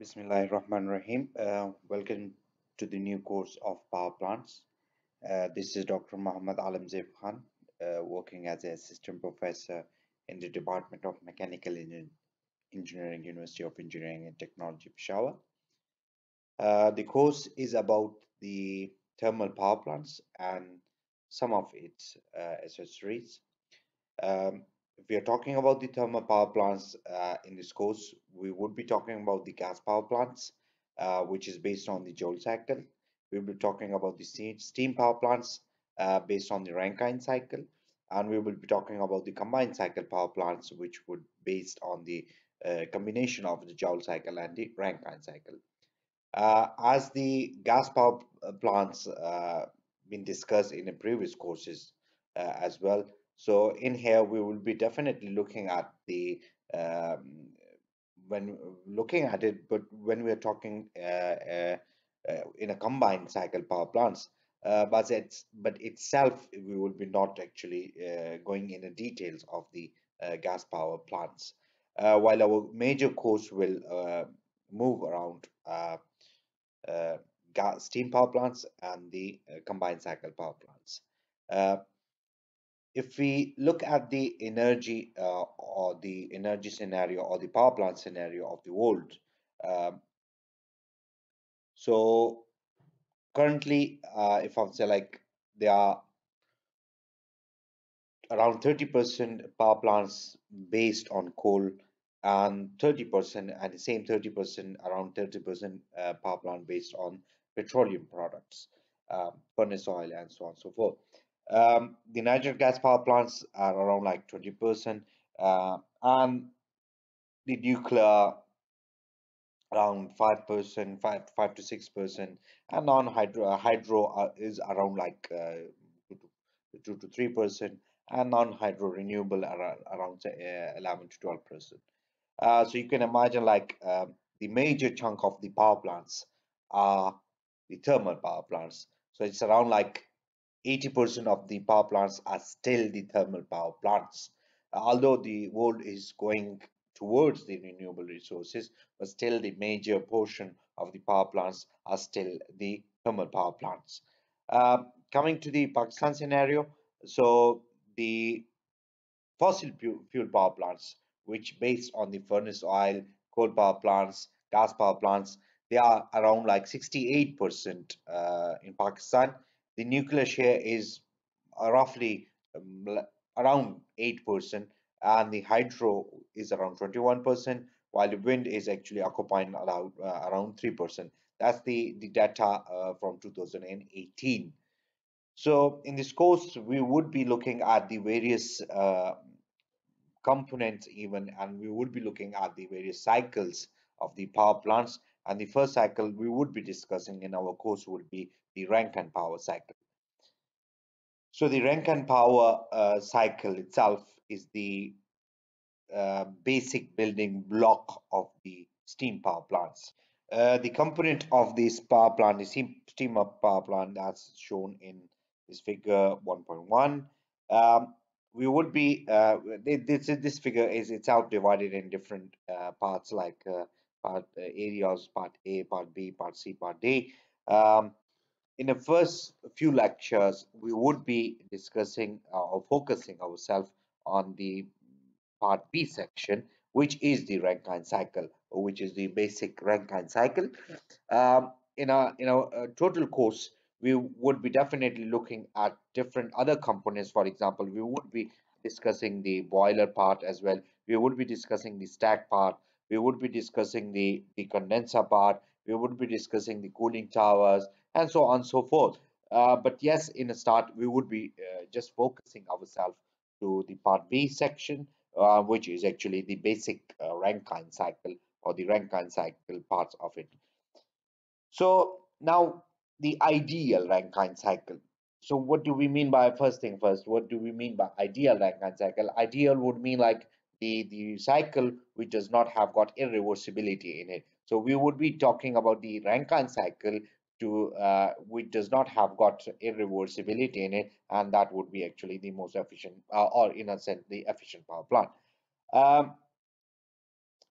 Bismillahirrahmanirrahim. Uh, welcome to the new course of power plants. Uh, this is Dr. Muhammad Alam Zaif Khan, uh, working as an assistant professor in the Department of Mechanical Engineering, University of Engineering and Technology, Peshawar. Uh, the course is about the thermal power plants and some of its uh, accessories. Um, if we are talking about the thermal power plants uh, in this course, we would be talking about the gas power plants, uh, which is based on the Joule cycle. We'll be talking about the steam power plants uh, based on the Rankine cycle. And we will be talking about the combined cycle power plants, which would be based on the uh, combination of the Joule cycle and the Rankine cycle. Uh, as the gas power uh, plants been discussed in the previous courses as well, so in here, we will be definitely looking at the um, when looking at it, but when we are talking uh, uh, uh, in a combined cycle power plants, uh, but it's but itself we will be not actually uh, going in the details of the uh, gas power plants. while our major course will move around gas steam power plants and the combined cycle power plants if we look at the energy uh, or the energy scenario or the power plant scenario of the world um, so currently uh, if i would say like there are around 30% power plants based on coal and 30% and the same 30% around 30% uh, power plant based on petroleum products um, furnace oil and so on and so forth um, the natural gas power plants are around like 20%, uh, and the nuclear around 5%, 5, 5 to 6%, and non-hydro uh, hydro uh, is around like uh, 2 to 3%, and non-hydro renewable around, around uh, 11 to 12%. Uh, so you can imagine like um, the major chunk of the power plants are the thermal power plants. So it's around like 80% of the power plants are still the thermal power plants. Although the world is going towards the renewable resources, but still the major portion of the power plants are still the thermal power plants. Uh, coming to the Pakistan scenario, so the fossil fuel power plants, which based on the furnace oil, coal power plants, gas power plants, they are around like 68% uh, in Pakistan the nuclear share is uh, roughly um, around 8% and the hydro is around 21% while the wind is actually occupying around, uh, around 3%. That's the, the data uh, from 2018. So in this course, we would be looking at the various uh, components even, and we would be looking at the various cycles of the power plants. And the first cycle we would be discussing in our course would be the Rankine power cycle. So the Rankine power uh, cycle itself is the uh, basic building block of the steam power plants. Uh, the component of this power plant, the steam, steam power plant as shown in this figure 1.1. Um, we would be, uh, this, this figure is itself divided in different uh, parts like uh, part areas, part A, part B, part C, part D. Um, in the first few lectures, we would be discussing uh, or focusing ourselves on the part B section, which is the Rankine cycle, which is the basic Rankine cycle. Um, in a in a, a total course, we would be definitely looking at different other components. For example, we would be discussing the boiler part as well. We would be discussing the stack part. We would be discussing the the condenser part. We would be discussing the cooling towers and so on and so forth. Uh, but yes, in a start, we would be uh, just focusing ourselves to the part B section, uh, which is actually the basic uh, Rankine cycle or the Rankine cycle parts of it. So now the ideal Rankine cycle. So what do we mean by first thing first? What do we mean by ideal Rankine cycle? Ideal would mean like the the cycle which does not have got irreversibility in it. So we would be talking about the Rankine cycle to uh, which does not have got irreversibility in it and that would be actually the most efficient uh, or in a sense the efficient power plant um,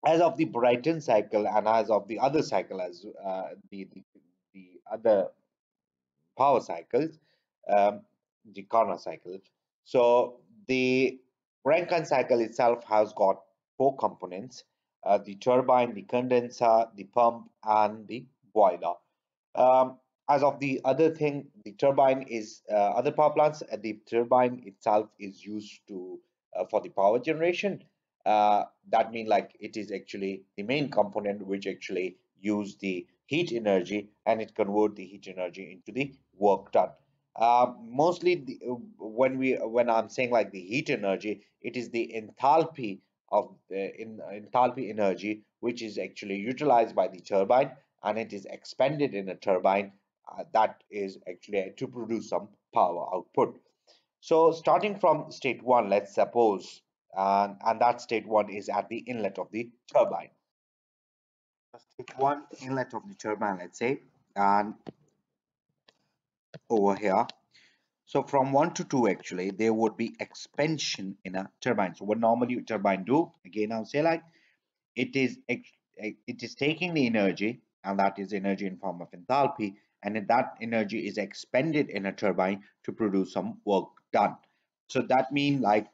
as of the Brayton cycle and as of the other cycle as uh, the, the the other power cycles, um, the Carnot cycle. So the Rankine cycle itself has got four components: uh, the turbine, the condenser, the pump, and the boiler. Um, as of the other thing, the turbine is uh, other power plants. Uh, the turbine itself is used to uh, for the power generation. Uh, that means like it is actually the main component which actually use the heat energy and it convert the heat energy into the work done. Uh, mostly the, uh, when we when I'm saying like the heat energy, it is the enthalpy of the in enthalpy energy which is actually utilized by the turbine and it is expended in a turbine uh, that is actually to produce some power output. So starting from state one, let's suppose, and, and that state one is at the inlet of the turbine. State one inlet of the turbine, let's say, and over here. So from one to two, actually, there would be expansion in a turbine. So what normally a turbine do, again, I'll say like, it is eh, it is taking the energy and that is energy in form of enthalpy and that energy is expended in a turbine to produce some work done so that means like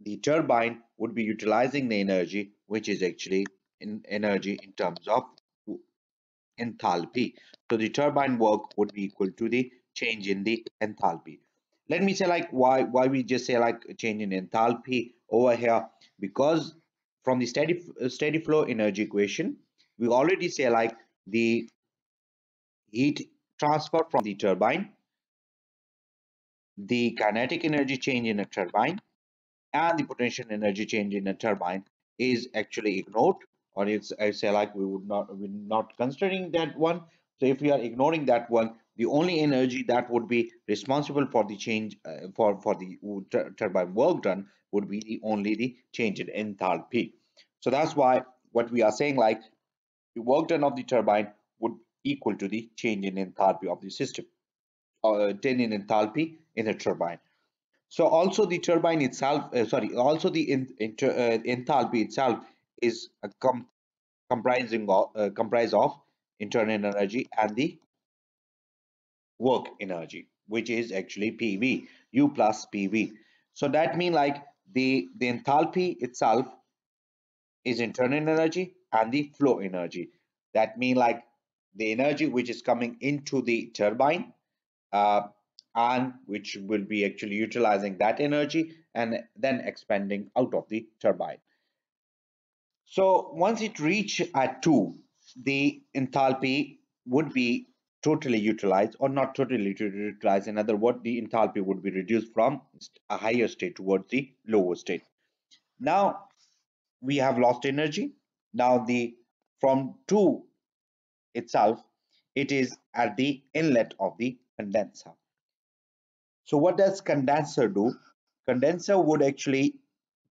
the turbine would be utilizing the energy which is actually in energy in terms of enthalpy so the turbine work would be equal to the change in the enthalpy. Let me say like why why we just say like change in enthalpy over here because from the steady steady flow energy equation we already say like the heat transfer from the turbine, the kinetic energy change in a turbine, and the potential energy change in a turbine is actually ignored or it's I say like we would not we're not considering that one. So if we are ignoring that one the only energy that would be responsible for the change uh, for for the turbine work done would be the only the change in enthalpy. So that's why what we are saying like the work done of the turbine would equal to the change in enthalpy of the system uh, change in enthalpy in the turbine. So also the turbine itself uh, sorry also the in, uh, enthalpy itself is com comprising of uh, comprise of internal energy and the work energy which is actually pv u plus pv so that means like the the enthalpy itself is internal energy and the flow energy. That mean like the energy which is coming into the turbine uh, and which will be actually utilizing that energy and then expanding out of the turbine. So once it reach at 2 the enthalpy would be totally utilized or not totally utilized. In other words the enthalpy would be reduced from a higher state towards the lower state. Now we have lost energy. Now the from 2 itself it is at the inlet of the condenser. So what does condenser do? Condenser would actually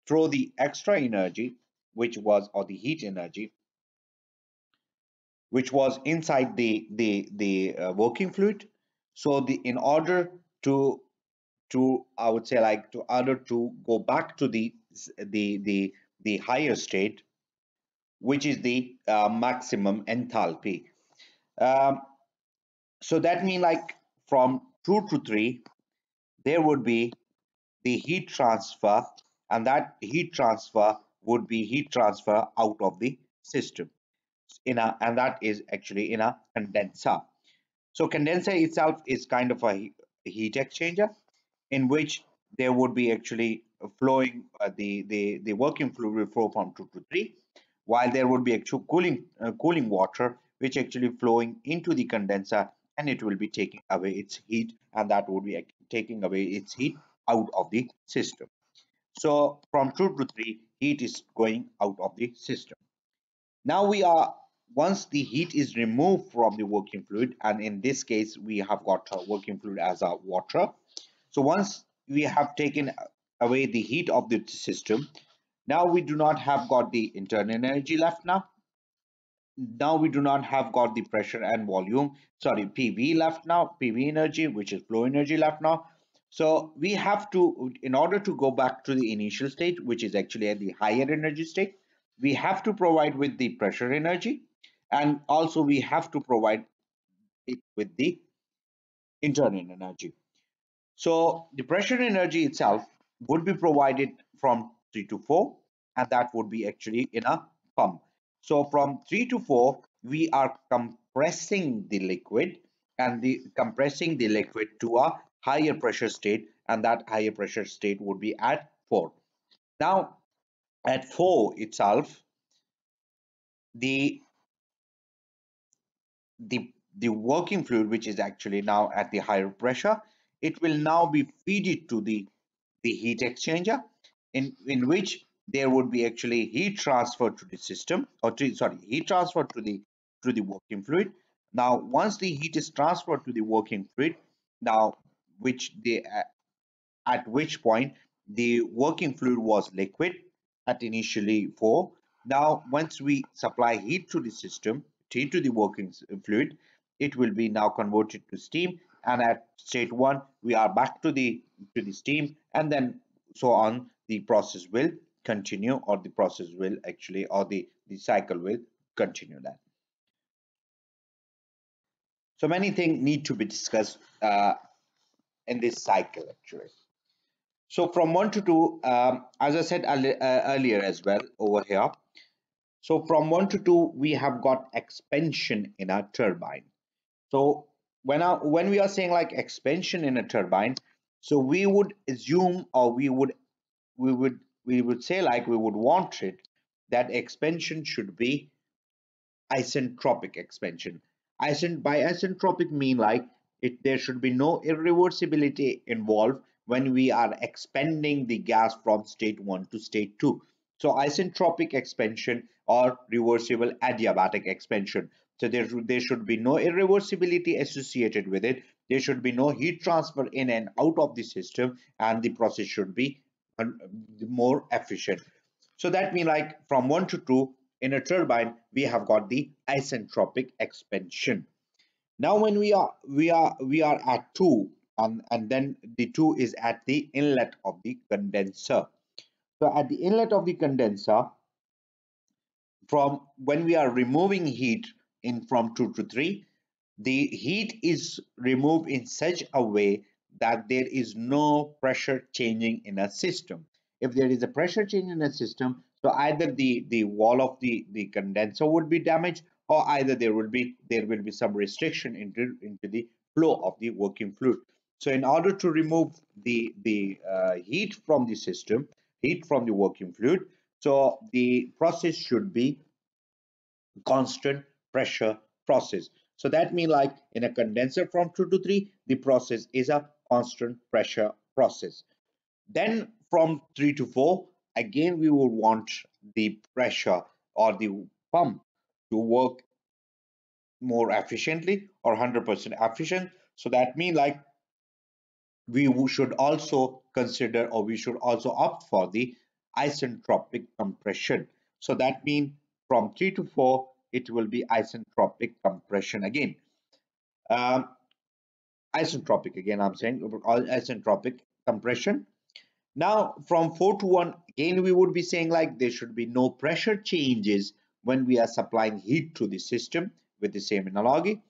throw the extra energy which was or the heat energy which was inside the the the uh, working fluid. So the in order to to i would say like to order to go back to the the the the higher state which is the uh, maximum enthalpy. Um, so that means like from 2 to 3 there would be the heat transfer and that heat transfer would be heat transfer out of the system in a and that is actually in a condenser. So condenser itself is kind of a heat exchanger in which there would be actually flowing uh, the the the working fluid will flow from 2 to 3 while there would be actual cooling uh, cooling water which actually flowing into the condenser and it will be taking away its heat and that would be taking away its heat out of the system. So from 2 to 3 heat is going out of the system. Now we are once the heat is removed from the working fluid and in this case we have got working fluid as a water. So once we have taken away the heat of the system now we do not have got the internal energy left now. Now we do not have got the pressure and volume sorry pv left now pv energy which is flow energy left now. So we have to in order to go back to the initial state which is actually at the higher energy state we have to provide with the pressure energy and also we have to provide it with the internal energy. So the pressure energy itself would be provided from 3 to 4 and that would be actually in a pump. So from 3 to 4 we are compressing the liquid and the compressing the liquid to a higher pressure state and that higher pressure state would be at 4. Now at 4 itself the the the working fluid which is actually now at the higher pressure it will now be fed to the the heat exchanger in in which there would be actually heat transfer to the system or to, sorry heat transfer to the to the working fluid. Now once the heat is transferred to the working fluid now which the at which point the working fluid was liquid at initially 4 now once we supply heat to the system heat to the working fluid. It will be now converted to steam and at state 1 we are back to the to the steam and then so on the process will continue or the process will actually or the the cycle will continue that. So many things need to be discussed uh, in this cycle actually. So from 1 to 2 um, as i said uh, earlier as well over here so from 1 to 2 we have got expansion in our turbine. So when I, when we are saying like expansion in a turbine so we would assume or we would we would we would say like we would want it that expansion should be isentropic expansion. Isen by isentropic mean like it there should be no irreversibility involved when we are expanding the gas from state 1 to state 2 so isentropic expansion or reversible adiabatic expansion. So there, there should be no irreversibility associated with it. There should be no heat transfer in and out of the system and the process should be uh, more efficient. So that means like from 1 to 2 in a turbine we have got the isentropic expansion. Now when we are we are we are at 2 and and then the 2 is at the inlet of the condenser so at the inlet of the condenser from when we are removing heat in from 2 to 3 the heat is removed in such a way that there is no pressure changing in a system. If there is a pressure change in a system so either the the wall of the the condenser would be damaged or either there will be there will be some restriction into into the flow of the working fluid. So in order to remove the the uh, heat from the system heat from the working fluid. So the process should be constant pressure process. So that means like in a condenser from 2 to 3 the process is a constant pressure process. Then from 3 to 4 again we would want the pressure or the pump to work more efficiently or 100% efficient. So that means like we should also consider or we should also opt for the isentropic compression. So that means from 3 to 4 it will be isentropic compression again. Um, isentropic again i'm saying isentropic compression. Now from 4 to 1 again we would be saying like there should be no pressure changes when we are supplying heat to the system with the same analogy.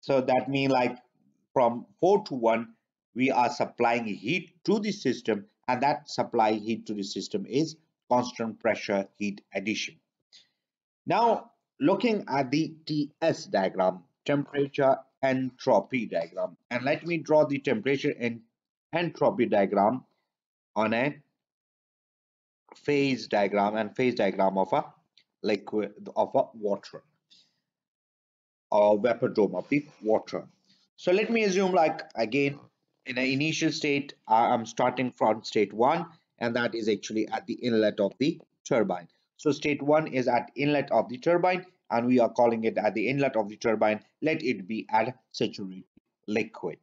So that means like from 4 to 1 we are supplying heat to the system and that supply heat to the system is constant pressure heat addition. Now looking at the TS diagram temperature entropy diagram and let me draw the temperature and entropy diagram on a phase diagram and phase diagram of a liquid of a water or vapor dome of the water. So let me assume like again in an initial state i'm starting from state one and that is actually at the inlet of the turbine. So state one is at inlet of the turbine and we are calling it at the inlet of the turbine. Let it be at saturated liquid.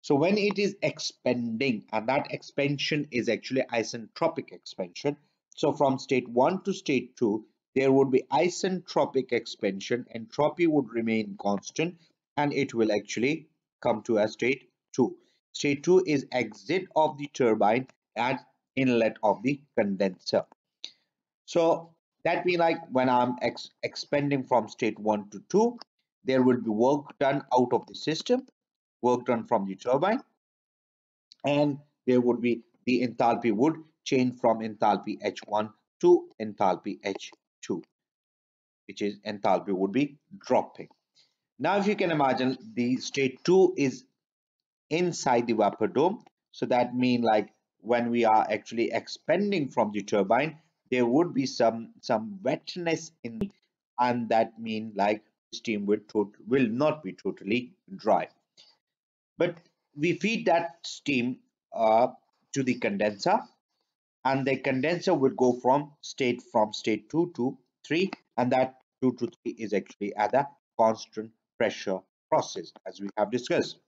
So when it is expanding and that expansion is actually isentropic expansion so from state 1 to state 2 there would be isentropic expansion entropy would remain constant and it will actually come to a state 2 state 2 is exit of the turbine and inlet of the condenser so That means like when I'm ex expanding from state 1 to 2, there will be work done out of the system, work done from the turbine, and there would be the enthalpy would change from enthalpy H1 to enthalpy H2, which is enthalpy would be dropping. Now, if you can imagine the state 2 is inside the vapor dome, so that means like when we are actually expanding from the turbine, there would be some some wetness in and that mean like steam will will not be totally dry. But we feed that steam uh, to the condenser and the condenser would go from state from state 2 to 3 and that 2 to 3 is actually at a constant pressure process as we have discussed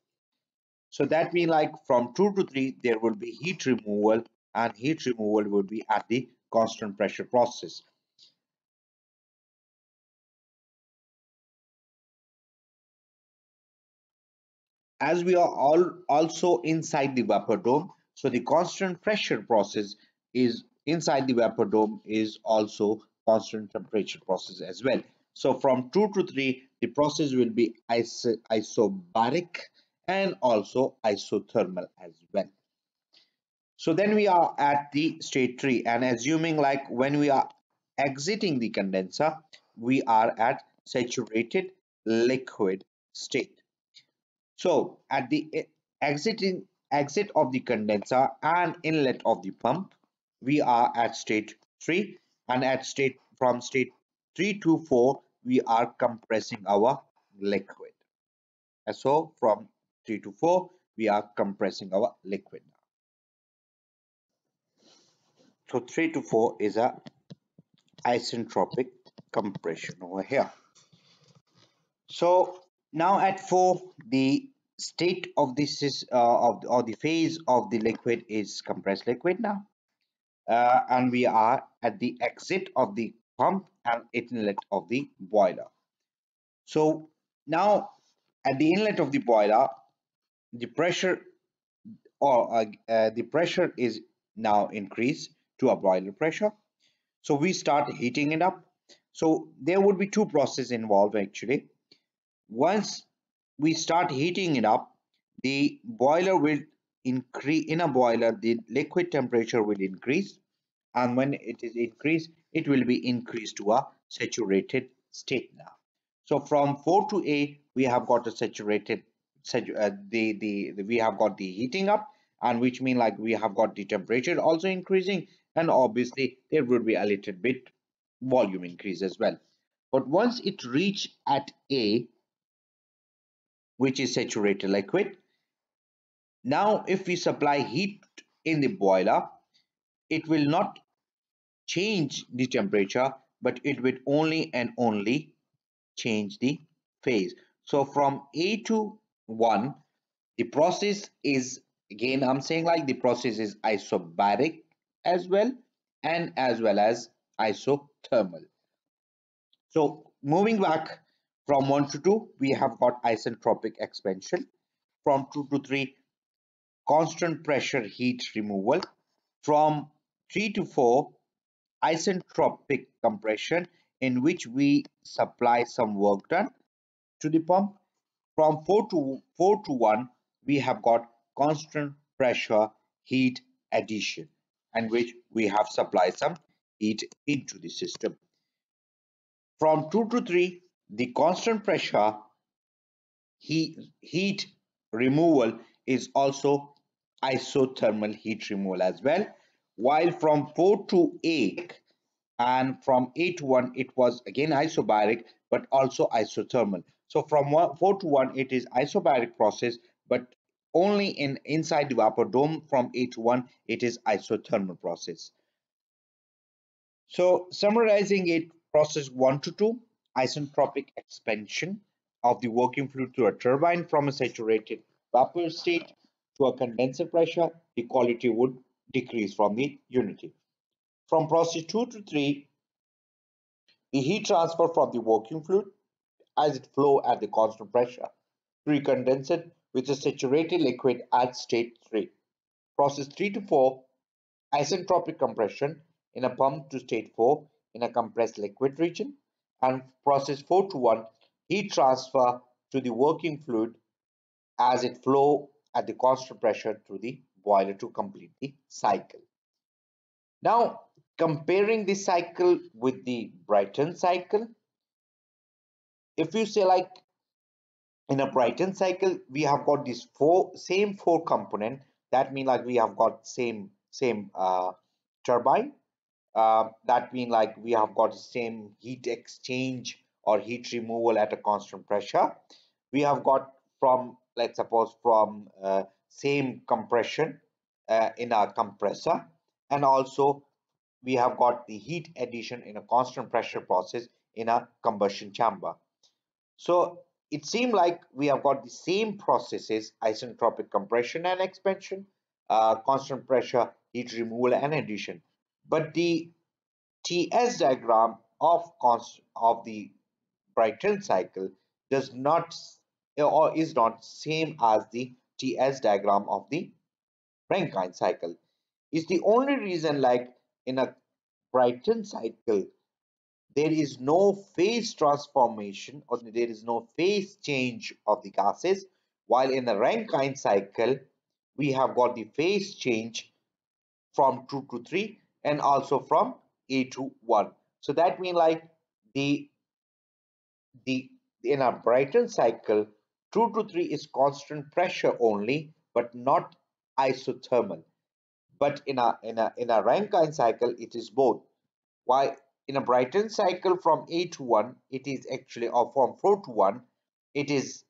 so that means like from 2 to 3 there will be heat removal and heat removal would be at the constant pressure process. As we are all also inside the vapor dome so the constant pressure process is inside the vapor dome is also constant temperature process as well. So from 2 to 3 the process will be iso isobaric and also isothermal as well so then we are at the state 3 and assuming like when we are exiting the condenser we are at saturated liquid state so at the exiting exit of the condenser and inlet of the pump, we are at state 3 and at state from state 3 to 4 we are compressing our liquid. So from 3 to 4 we are compressing our liquid now. So 3 to 4 is a isentropic compression over here. So now at 4, the state of this is uh, of or the phase of the liquid is compressed liquid now. Uh, and we are at the exit of the pump and inlet of the boiler. So now at the inlet of the boiler, the pressure or uh, uh, the pressure is now increased to a boiler pressure. So we start heating it up. So there would be two processes involved actually once we start heating it up the boiler will increase in a boiler the liquid temperature will increase and when it is increased it will be increased to a saturated state now so from 4 to 8 we have got a saturated Uh, the, the, the we have got the heating up and which mean like we have got the temperature also increasing and obviously there would be a little bit volume increase as well but once it reach at a which is saturated liquid. Now, if we supply heat in the boiler, it will not change the temperature, but it will only and only change the phase. So from A to 1, the process is, again, I'm saying like the process is isobaric as well and as well as isothermal. So moving back from 1 to 2, we have got isentropic expansion. From 2 to 3, constant pressure heat removal. From 3 to 4, isentropic compression in which we supply some work done to the pump. From 4 to 4 to 1, we have got constant pressure heat addition and which we have supplied some heat into the system. From 2 to 3, the constant pressure heat, heat removal is also isothermal heat removal as well while from 4 to 8 and from 8 to 1 it was again isobaric but also isothermal so from 4 to 1 it is isobaric process but only in inside the vapor dome from 8 to 1 it is isothermal process so summarizing it process 1 to 2 isentropic expansion of the working fluid through a turbine from a saturated vapor state to a condenser pressure, the quality would decrease from the unity. From process 2 to 3, the heat transfer from the working fluid as it flow at the constant pressure condenser with a saturated liquid at state 3. Process 3 to 4, isentropic compression in a pump to state 4 in a compressed liquid region and process 4 to 1 heat transfer to the working fluid as it flow at the constant pressure through the boiler to complete the cycle. Now comparing this cycle with the Brayton cycle, if you say like in a Brayton cycle, we have got these four same four component. That mean like we have got same same uh, turbine. Uh, that mean like we have got the same heat exchange or heat removal at a constant pressure. We have got from let's suppose from uh, same compression uh, in our compressor and also we have got the heat addition in a constant pressure process in a combustion chamber. So it seemed like we have got the same processes isentropic compression and expansion, uh, constant pressure, heat removal and addition. But the TS diagram of of the Brayton cycle does not or is not same as the TS diagram of the Rankine cycle. Is the only reason like in a Brayton cycle there is no phase transformation or there is no phase change of the gases. While in the Rankine cycle we have got the phase change from 2 to 3 and also from A to 1 so that means like the the in a Brayton cycle 2 to 3 is constant pressure only but not isothermal. But in a in a in a Rankine cycle it is both. Why in a Brayton cycle from A to 1 it is actually or from 4 to 1 it is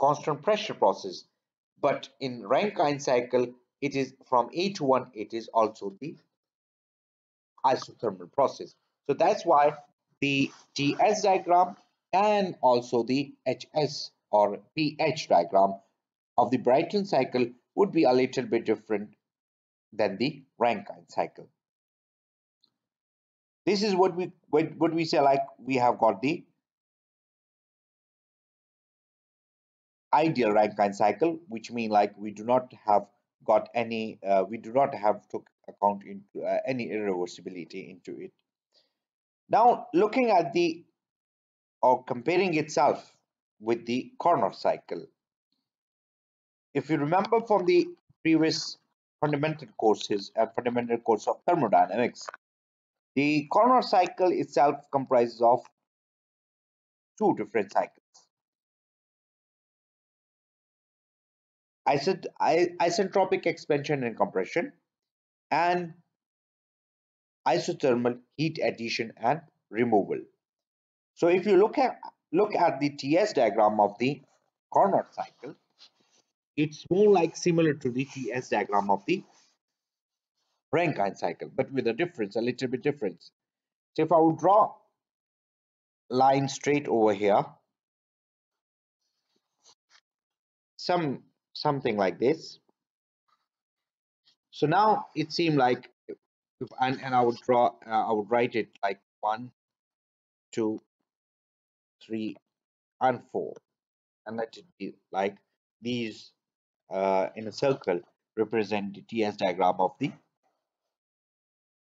constant pressure process. But in Rankine cycle it is from A to 1 it is also the isothermal process. So that's why the TS diagram and also the HS or pH diagram of the Brayton cycle would be a little bit different than the Rankine cycle this is what we what, what we say like we have got the ideal Rankine cycle which mean like we do not have got any uh, we do not have to account into uh, any irreversibility into it. Now looking at the or comparing itself with the Carnot cycle. If you remember from the previous fundamental courses and fundamental course of thermodynamics the Carnot cycle itself comprises of two different cycles. Isentropic expansion and compression and isothermal heat addition and removal. So if you look at look at the TS diagram of the Carnot cycle, it's more like similar to the TS diagram of the Rankine cycle, but with a difference, a little bit difference. So if I would draw line straight over here, some something like this. So now it seemed like, if, and, and I would draw, uh, I would write it like one, two, three, and four, and let it be like these uh, in a circle represent the TS diagram of the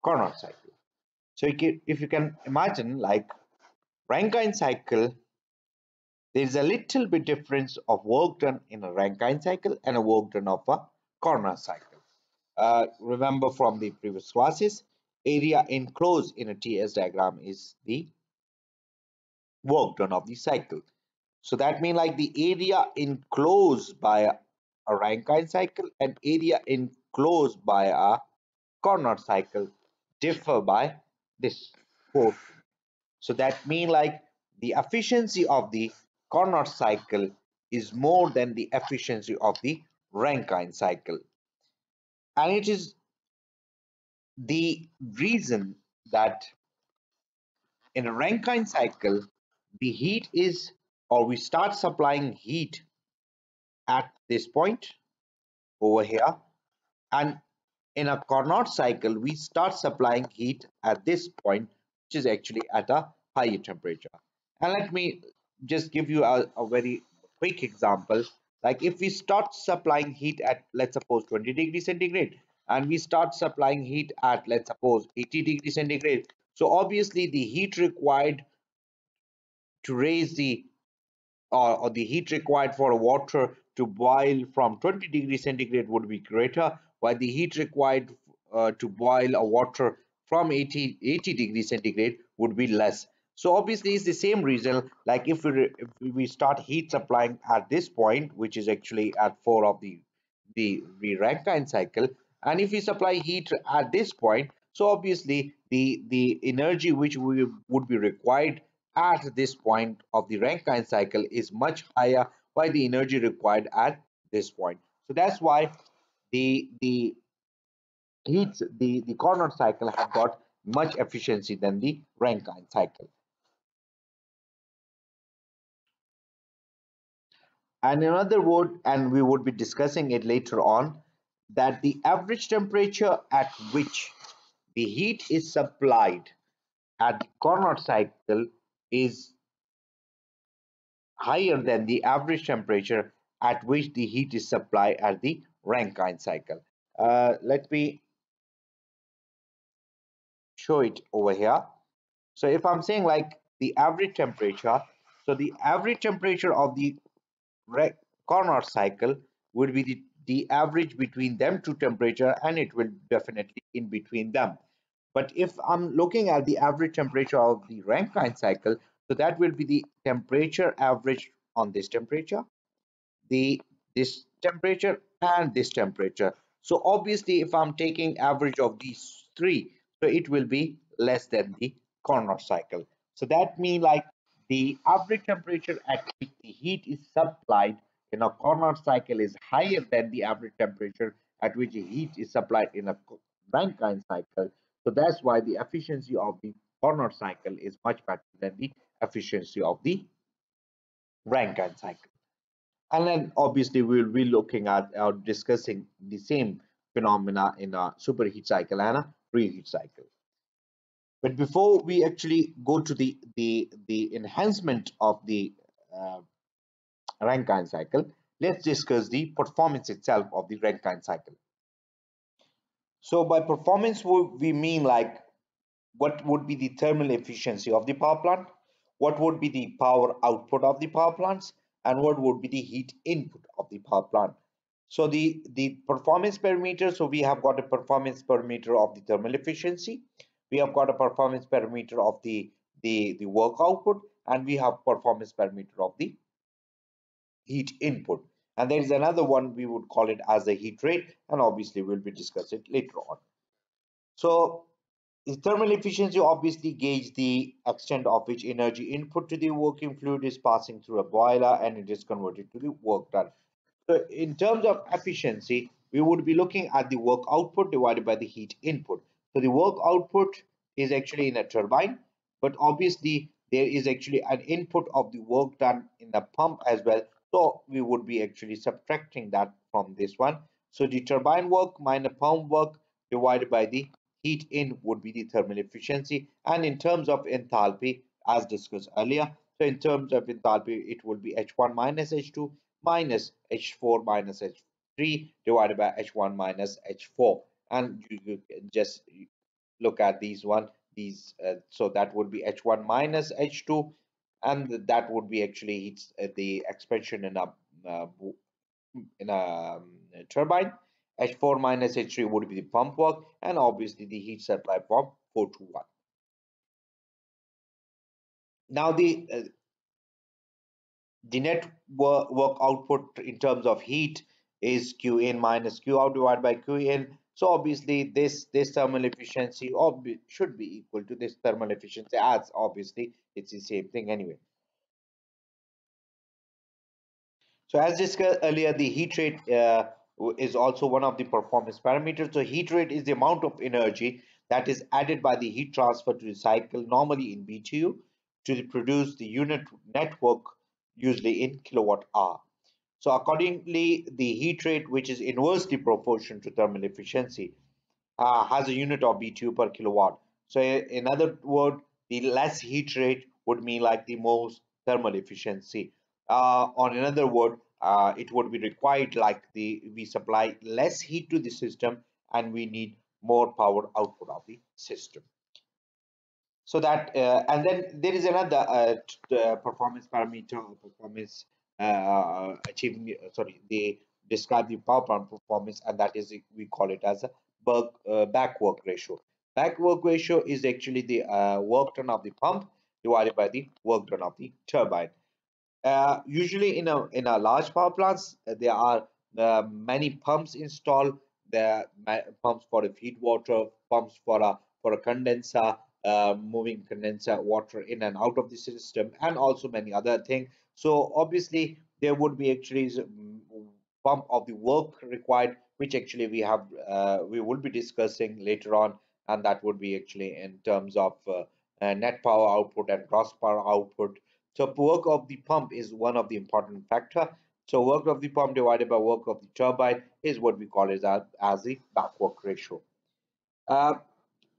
Carnot cycle. So if you can imagine like Rankine cycle, there is a little bit difference of work done in a Rankine cycle and a work done of a Carnot cycle. Uh, remember from the previous classes, area enclosed in a TS diagram is the work done of the cycle. So that means like the area enclosed by a, a Rankine cycle and area enclosed by a Carnot cycle differ by this portion. So that mean like the efficiency of the Carnot cycle is more than the efficiency of the Rankine cycle. And it is the reason that in a Rankine cycle, the heat is, or we start supplying heat at this point over here, and in a Carnot cycle, we start supplying heat at this point, which is actually at a higher temperature. And let me just give you a, a very quick example. Like if we start supplying heat at, let's suppose 20 degrees centigrade, and we start supplying heat at, let's suppose 80 degrees centigrade. So obviously the heat required to raise the uh, or the heat required for water to boil from 20 degrees centigrade would be greater while the heat required uh, to boil a water from 80 80 degrees centigrade would be less so obviously it's the same reason like if we if we start heat supplying at this point which is actually at 4 of the the, the Rankine cycle and if we supply heat at this point so obviously the the energy which we would be required at this point of the Rankine cycle is much higher by the energy required at this point. So that's why the the heats the the Carnot cycle have got much efficiency than the Rankine cycle. And another word, and we would be discussing it later on, that the average temperature at which the heat is supplied at the Carnot cycle is higher than the average temperature at which the heat is supplied at the Rankine cycle. Uh, let me show it over here. So if I'm saying like the average temperature, so the average temperature of the Carnot cycle would be the, the average between them two temperature and it will definitely in between them. But if I'm looking at the average temperature of the Rankine cycle, so that will be the temperature average on this temperature, the this temperature and this temperature. So obviously if I'm taking average of these three, so it will be less than the Carnot cycle. So that means like the average temperature at which the heat is supplied in a Carnot cycle is higher than the average temperature at which the heat is supplied in a Rankine cycle. So that's why the efficiency of the Carnot cycle is much better than the efficiency of the Rankine cycle. And then obviously we will be looking at or discussing the same phenomena in a superheat cycle and a reheat cycle. But before we actually go to the the the enhancement of the uh, Rankine cycle, let's discuss the performance itself of the Rankine cycle. So by performance, we mean like what would be the thermal efficiency of the power plant, what would be the power output of the power plants, and what would be the heat input of the power plant. So the, the performance parameter, so we have got a performance parameter of the thermal efficiency, we have got a performance parameter of the, the, the work output, and we have performance parameter of the heat input. And there is another one we would call it as the heat rate and obviously we'll be discussing it later on. So the thermal efficiency obviously gauge the extent of which energy input to the working fluid is passing through a boiler and it is converted to the work done? So in terms of efficiency we would be looking at the work output divided by the heat input. So the work output is actually in a turbine but obviously there is actually an input of the work done in the pump as well. So we would be actually subtracting that from this one. So the turbine work minus pump work divided by the heat in would be the thermal efficiency. And in terms of enthalpy, as discussed earlier, so in terms of enthalpy, it would be H1 minus H2 minus H4 minus H3 divided by H1 minus H4. And you, just look at these one, these, uh, so that would be H1 minus H2 and that would be actually uh, the expansion in a uh, in a um, turbine H4 minus H3 would be the pump work and obviously the heat supply from 4 to 1. Now the uh, the net work, work output in terms of heat is Q in minus Q out divided by Q in. So obviously this this thermal efficiency should be equal to this thermal efficiency as obviously it's the same thing anyway. So as discussed earlier, the heat rate uh, is also one of the performance parameters. So heat rate is the amount of energy that is added by the heat transfer to the cycle, normally in BTU, to produce the unit network, usually in kilowatt hour. So accordingly, the heat rate, which is inversely proportional to thermal efficiency, uh, has a unit of BTU per kilowatt. So in other words, the less heat rate would mean like the most thermal efficiency. Uh, on another word, uh, it would be required like the we supply less heat to the system and we need more power output of the system. so that uh, and then there is another uh, uh performance parameter or performance uh, uh, achieving sorry they describe the power plant performance and that is we call it as a work, back work ratio back work ratio is actually the work done of the pump divided by the work done of the turbine uh, usually in a in a large power plants uh, there are uh, many pumps installed. There are pumps for the feed water pumps for a for a condenser uh, moving condenser water in and out of the system and also many other things so obviously there would be actually pump of the work required which actually we have uh, we will be discussing later on and that would be actually in terms of net power output and gross power output so work of the pump is one of the important factor. So work of the pump divided by work of the turbine is what we call as, as the back work ratio. Uh,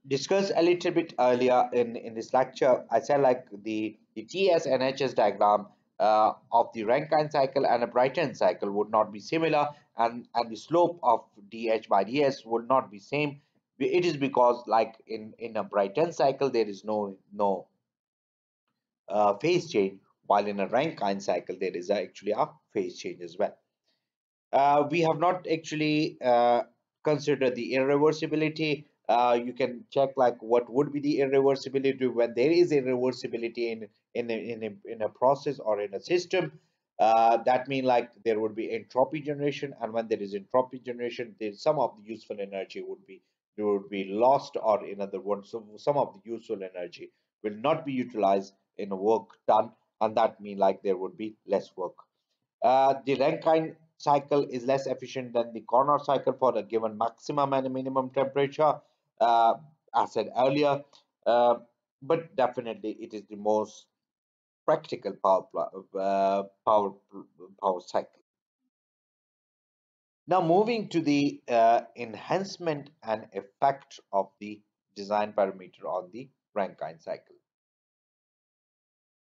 discussed a little bit earlier in, in this lecture, I said like the, the TS and HS diagram uh, of the Rankine cycle and a Brayton cycle would not be similar and, and the slope of dH by ds would not be same. It is because like in, in a Brayton cycle, there is no, no uh, phase change while in a Rankine cycle there is actually a phase change as well. Uh, we have not actually uh, considered the irreversibility. Uh, you can check like what would be the irreversibility when there is irreversibility in in a, in a, in a process or in a system. Uh, that means like there would be entropy generation and when there is entropy generation there some of the useful energy would be would be lost or in other words so some of the useful energy will not be utilized in work done and that mean like there would be less work. Uh, the Rankine cycle is less efficient than the Carnot cycle for a given maximum and minimum temperature uh, as said earlier uh, but definitely it is the most practical power uh, power power cycle. Now moving to the uh, enhancement and effect of the design parameter on the Rankine cycle.